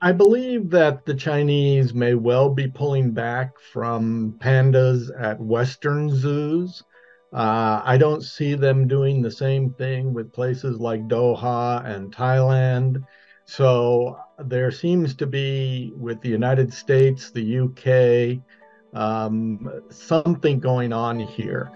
I believe that the Chinese may well be pulling back from pandas at Western zoos. Uh, I don't see them doing the same thing with places like Doha and Thailand. So there seems to be, with the United States, the UK, um, something going on here.